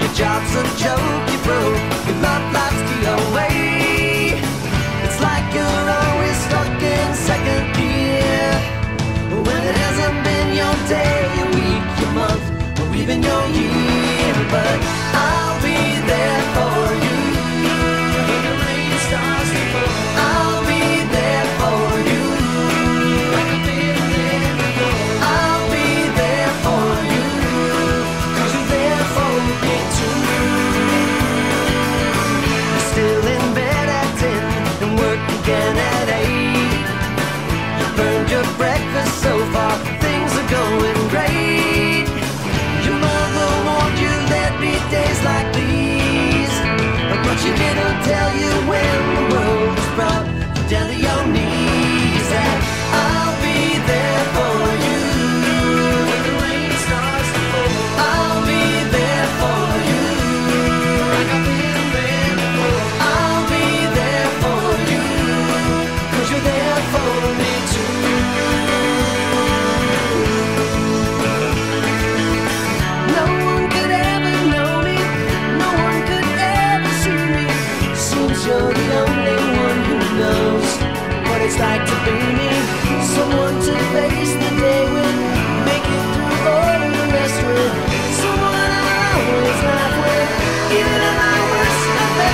Your job's a joke, you broke. Your love life's away. It's like you're always stuck in second gear. When it hasn't been your day, your week, your month, or even your year. But